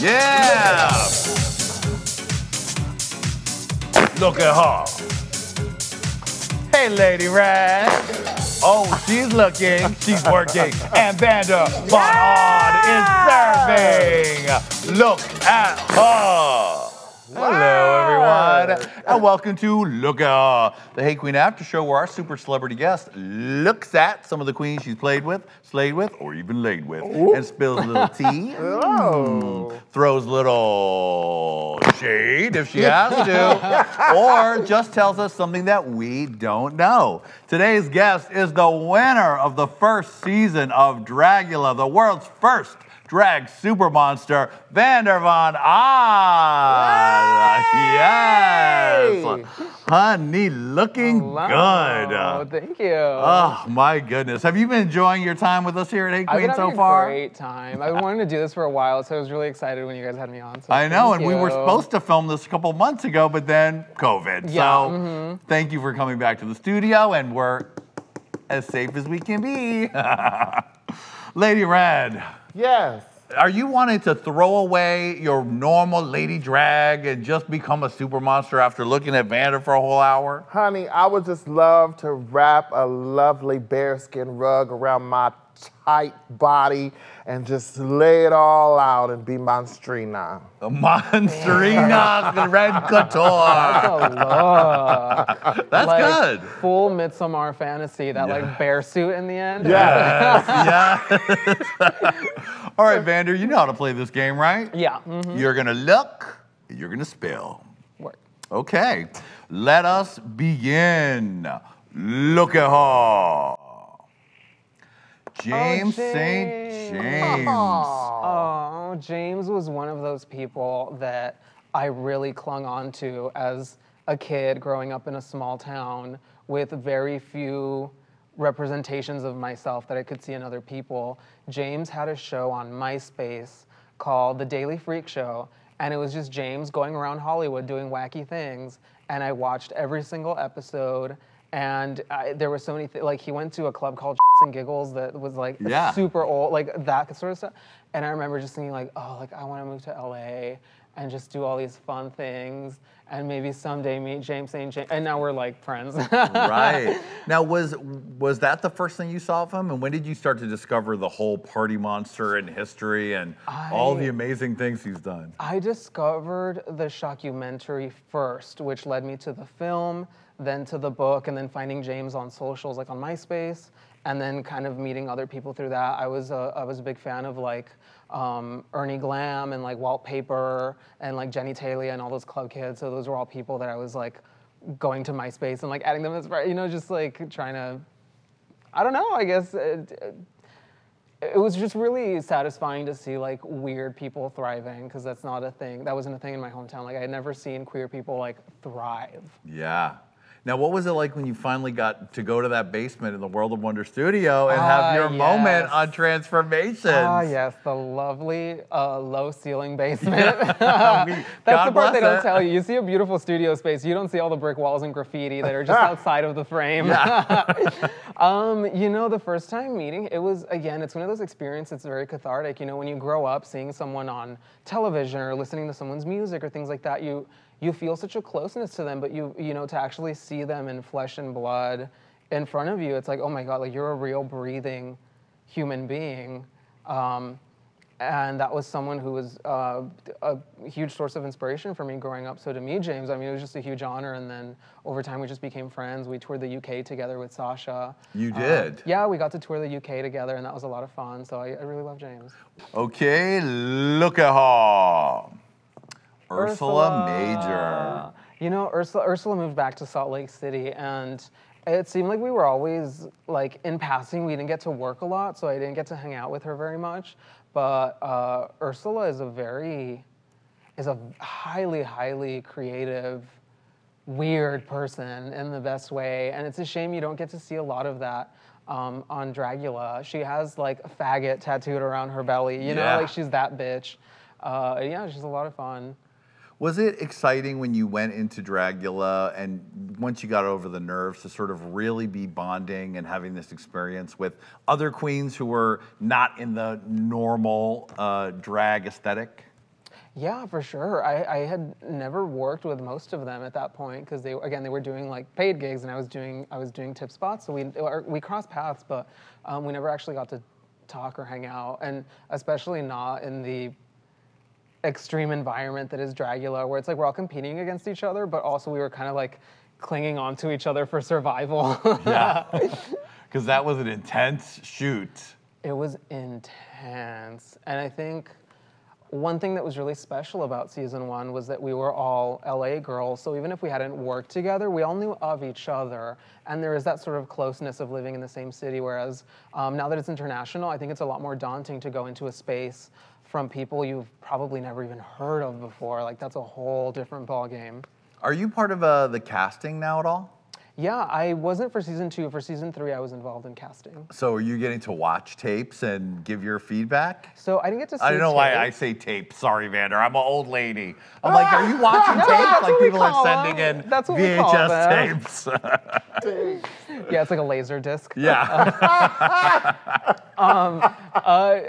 Yeah! Look at her. Hey, Lady Red. Oh, she's looking, she's working, and Vander Von Odd is serving. Look at her. Hello, everyone, and welcome to Look at the Hey Qween After Show, where our super celebrity guest looks at some of the queens she's played with, slayed with, or even laid with, and spills a little tea, mm, throws little shade if she has to, or just tells us something that we don't know. Today's guest is the winner of the first season of Dragula, the world's first drag super monster, Vander Von Odd. Yes. Honey, looking Hello, good. Thank you. Oh my goodness. Have you been enjoying your time with us here at Hey I've Queen so far? a great time. I've wanting to do this for a while, so I was really excited when you guys had me on. So I know, and we were supposed to film this a couple months ago, but then COVID. Yeah. So mm-hmm. thank you for coming back to the studio, and we're as safe as we can be. Lady Red, Yes. are you wanting to throw away your normal lady drag and just become a super monster after looking at Vander for a whole hour? Honey, I would just love to wrap a lovely bearskin rug around my tight body and just lay it all out and be Monstrina. A Monsterina Red Couture. Oh, look. That's like, good. Full Midsummer fantasy, that like bear suit in the end. Yeah. yeah. All right, Vander, you know how to play this game, right? Yeah. mhm. You're gonna look, you're gonna spill. Work. Okay, let us begin. Look at her. James oh, St. James. James. Oh, James was one of those people that I really clung on to as a kid growing up in a small town with very few representations of myself that I could see in other people. James had a show on MySpace called The Daily Freak Show, and it was just James going around Hollywood doing wacky things. And I watched every single episode, and I, there were so many, th- like, he went to a club called and Giggles that was like Yeah. super old, like that sort of stuff. And I remember just thinking like, oh, like I want to move to LA and just do all these fun things and maybe someday meet James St. James. And now we're like friends. right. Now, was was that the first thing you saw of him? And when did you start to discover the whole party monster and history and all the amazing things he's done? I discovered the shockumentary first, which led me to the film, then to the book, and then finding James on socials, like on MySpace, and then kind of meeting other people through that. I was a, I was a big fan of like um, Ernie Glam and like Walt Paper and like Jenny Talia and all those club kids. So those were all people that I was like going to MySpace and like adding them as you know, just like trying to. I don't know. I guess. It, it was just really satisfying to see like weird people thriving because that's not a thing that wasn't a thing in my hometown like i had never seen queer people like thrive Yeah. Now, what was it like when you finally got to go to that basement in the World of Wonder studio and have Ah, your moment on Transformations? ah yes the lovely uh, low ceiling basement. That's God the part they don't tell you. You see a beautiful studio space you don't see all the brick walls and graffiti that are just outside of the frame. Um, you know the first time meeting it was again it's one of those experiences it's very cathartic. You know when you grow up seeing someone on television or listening to someone's music or things like that you you feel such a closeness to them but you you know to actually see them in flesh and blood in front of you it's like oh my god like you're a real breathing human being um, and that was someone who was uh, a huge source of inspiration for me growing up. So to me, James, I mean, it was just a huge honor. And then over time, we just became friends. We toured the UK together with Sasha. You Uh, did? yeah, we got to tour the UK together, and that was a lot of fun. So I, I really love James. Okay, look at her. Ursula, Major. You know, Ursula, Ursula moved back to Salt Lake City, and it seemed like we were always like in passing. We didn't get to work a lot, so I didn't get to hang out with her very much. But uh, Ursula is a very, is a highly, highly creative, weird person in the best way, and it's a shame you don't get to see a lot of that. Um, on Dragula, she has like a faggot tattooed around her belly. You Yeah. know, like she's that bitch. Uh, yeah, she's a lot of fun. Was it exciting when you went into Dragula and once you got over the nerves to sort of really be bonding and having this experience with other queens who were not in the normal uh, drag aesthetic? Yeah, for sure. I, I had never worked with most of them at that point because they again they were doing like paid gigs and I was doing I was doing tip spots. So we we crossed paths, but um, we never actually got to talk or hang out, and especially not in the extreme environment that is Dragula, where it's like we're all competing against each other, but also we were kind of like clinging on to each other for survival. Yeah. Because that was an intense shoot. It was intense. And I think one thing that was really special about season one was that we were all LA girls. So even if we hadn't worked together, we all knew of each other. And there is that sort of closeness of living in the same city. Whereas um, now that it's international, I think it's a lot more daunting to go into a space from people you've probably never even heard of before. Like that's a whole different ballgame. Are you part of uh, the casting now at all? Yeah, I wasn't for season two. For season three, I was involved in casting. So are you getting to watch tapes and give your feedback? So I didn't get to see. I don't know why I say tape. Sorry, Vander. I'm an old lady. I'm like, are you watching tapes? Like people are sending them. in That's what we call them. VHS tapes. Yeah, it's like a laser disc. yeah. Uh,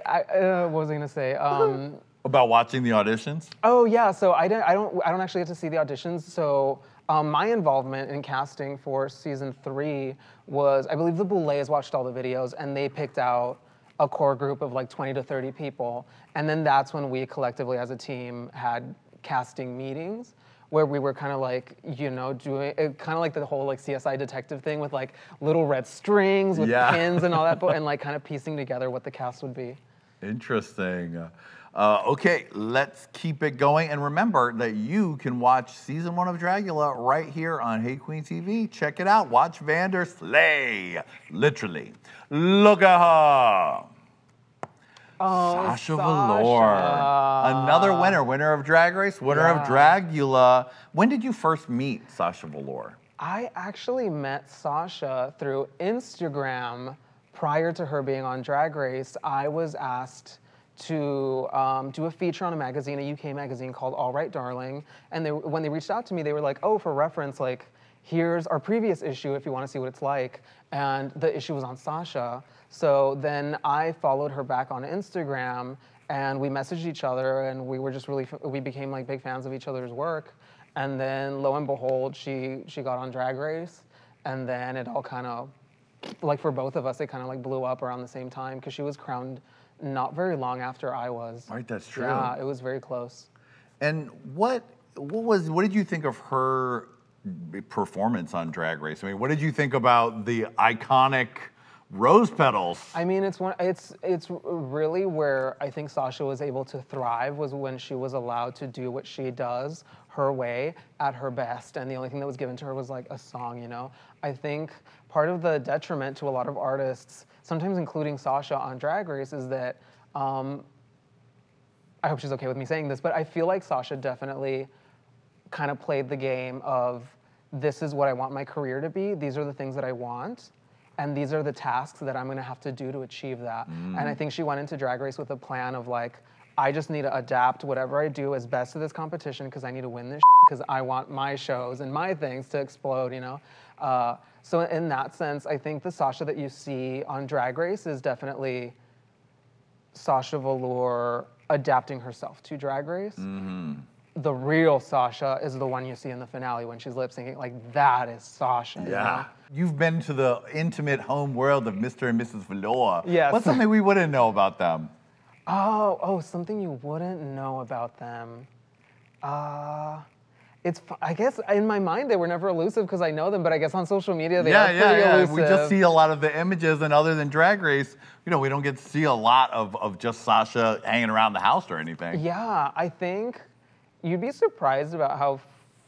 I, uh, what was I gonna say? Um, About watching the auditions? Oh yeah, so I don't, I don't, I don't actually get to see the auditions. So um, my involvement in casting for season three was, I believe the Boulets watched all the videos and they picked out a core group of like 20 to 30 people, and then that's when we collectively as a team had casting meetings where we were kind of like, you know, doing kind of like the whole like CSI detective thing with like little red strings with Yeah. pins and all that, and like kind of piecing together what the cast would be. Interesting. Uh, okay, let's keep it going. And remember that you can watch season one of Dragula right here on Hey Qween TV. Check it out. Watch Vander slay. Literally. Look at her. Oh, Sasha Velour. Another winner, winner of Drag Race, winner of Yeah. Dragula. When did you first meet Sasha Velour? I actually met Sasha through Instagram prior to her being on Drag Race. I was asked to um, do a feature on a magazine, a UK magazine called All Right Darling. And they, when they reached out to me, they were like, oh, for reference, like, here's our previous issue if you want to see what it's like. And the issue was on Sasha. So then I followed her back on Instagram and we messaged each other and we were just really, we became like big fans of each other's work. And then lo and behold, she, she got on Drag Race. And then it all kind of, like for both of us, it kind of like blew up around the same time because she was crowned not very long after I was. Right, that's true. Yeah, it was very close. And what what was what did you think of her performance on Drag Race? I mean, what did you think about the iconic rose petals? I mean, it's one. It's it's really where I think Sasha was able to thrive was when she was allowed to do what she does her way at her best, and the only thing that was given to her was like a song. You know, I think part of the detriment to a lot of artists, sometimes including Sasha on Drag Race, is that. Um, I hope she's okay with me saying this, but I feel like Sasha definitely kind of played the game of this is what I want my career to be. These are the things that I want. And these are the tasks that I'm gonna have to do to achieve that. And I think she went into Drag Race with a plan of like, I just need to adapt whatever I do as best to this competition because I need to win this because I want my shows and my things to explode, you know? Uh, so in that sense, I think the Sasha that you see on Drag Race is definitely Sasha Velour adapting herself to Drag Race. The real Sasha is the one you see in the finale when she's lip syncing. Like that is Sasha. you know? You've been to the intimate home world of Mr. and Mrs. Velour. Yes. What's something we wouldn't know about them? Oh, oh, something you wouldn't know about them. Uh, it's. I guess in my mind they were never elusive because I know them, but I guess on social media they yeah, are yeah, pretty yeah. elusive. We just see a lot of the images, and other than Drag Race, you know, we don't get to see a lot of, of just Sasha hanging around the house or anything. Yeah, I think you'd be surprised about how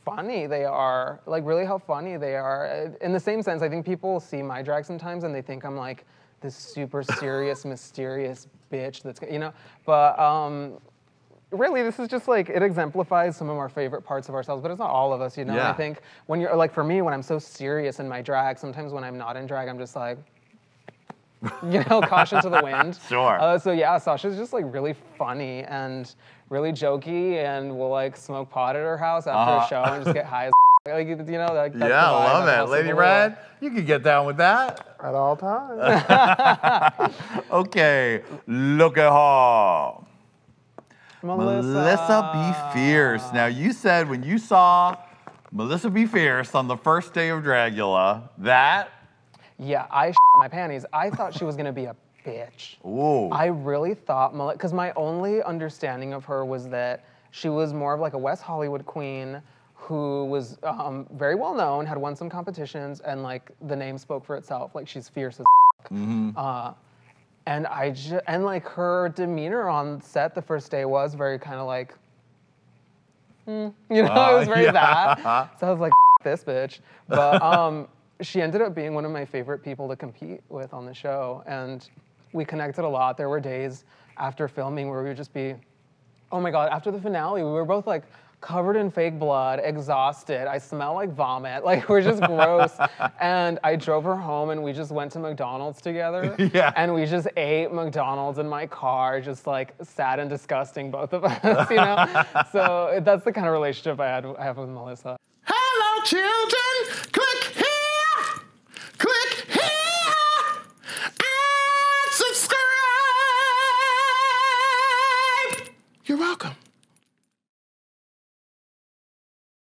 funny they are. Like, really, how funny they are. In the same sense, I think people see my drag sometimes and they think I'm like this super serious, mysterious bitch that's, you know? But um, really, this is just like, it exemplifies some of our favorite parts of ourselves, but it's not all of us, you know? Yeah. I think when you're, like, for me, when I'm so serious in my drag, sometimes when I'm not in drag, I'm just like, you know, caution to the wind. Sure. Uh, so yeah, Sasha's just like really funny and really jokey, and we'll like smoke pot at her house after Uh-huh. a show and just get high as like you know like that's yeah, I love at it. Lady Allure. Red, you can get down with that. At all times. Okay, look at her. Melissa. Melissa B. Fierce. Now, you said when you saw Melissa Be Fierce on the first day of Dragula, that, Yeah, I shit my panties. I thought she was gonna be a bitch. ooh. I really thought Melissa, because my only understanding of her was that she was more of like a West Hollywood queen who was um, very well known, had won some competitions, and like the name spoke for itself. Like she's fierce as. Uh, and I ju- and like her demeanor on set the first day was very kind of like, hmm, you know, Uh, it was very yeah. that. So I was like, this bitch. But um, she ended up being one of my favorite people to compete with on the show, and we connected a lot. There were days after filming where we would just be, oh my god! After the finale, we were both like covered in fake blood, exhausted. I smell like vomit. Like we're just gross. and I drove her home, and we just went to McDonald's together. Yeah. And we just ate McDonald's in my car, just like sad and disgusting, both of us. You know. so that's the kind of relationship I had I have with Melissa. Hello, children.